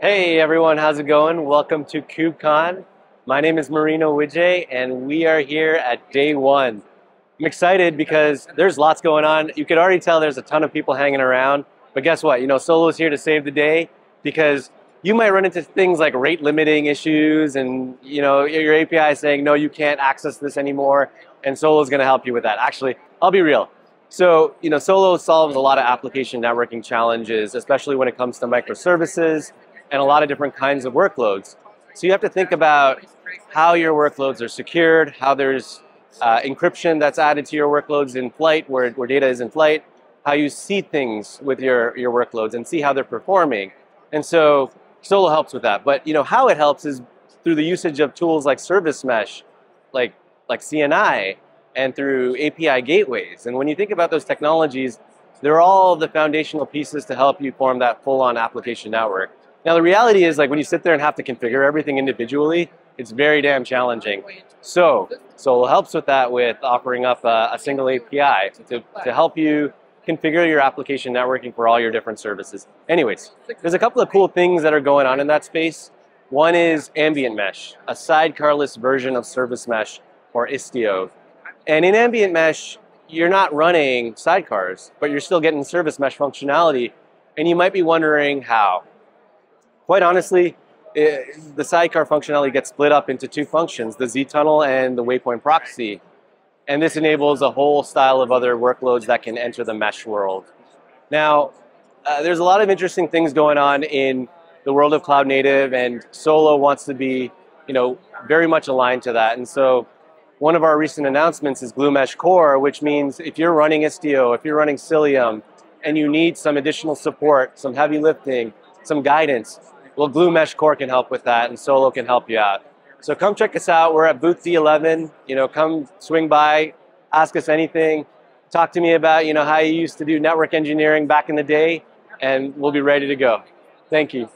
Hey everyone, how's it going? Welcome to KubeCon. My name is Marino Wijay and we are here at day one. I'm excited because there's lots going on. You could already tell there's a ton of people hanging around, but guess what? You know, Solo is here to save the day because you might run into things like rate limiting issues and you know your API is saying no you can't access this anymore and Solo is going to help you with that. Actually, I'll be real. So, you know, Solo solves a lot of application networking challenges, especially when it comes to microservices and a lot of different kinds of workloads. So you have to think about how your workloads are secured, how there's uh, encryption that's added to your workloads in flight, where, where data is in flight, how you see things with your, your workloads and see how they're performing. And so Solo helps with that. But you know how it helps is through the usage of tools like Service Mesh, like, like CNI, and through API gateways. And when you think about those technologies, they're all the foundational pieces to help you form that full-on application network. Now the reality is like when you sit there and have to configure everything individually, it's very damn challenging. So Solo helps with that with offering up a, a single API to, to help you configure your application networking for all your different services. Anyways, there's a couple of cool things that are going on in that space. One is ambient mesh, a sidecarless version of service mesh or Istio. And in ambient mesh, you're not running sidecars, but you're still getting service mesh functionality. And you might be wondering how. Quite honestly, it, the sidecar functionality gets split up into two functions, the ztunnel and the waypoint proxy. And this enables a whole style of other workloads that can enter the mesh world. Now, uh, there's a lot of interesting things going on in the world of cloud native and Solo wants to be, you know, very much aligned to that. And so one of our recent announcements is Gloo Mesh Core, which means if you're running Istio, if you're running Cilium, and you need some additional support, some heavy lifting, some guidance, well, Gloo Mesh Core can help with that, and Solo can help you out. So come check us out. We're at booth D11. You know, come swing by, ask us anything, talk to me about you know how you used to do network engineering back in the day, and we'll be ready to go. Thank you.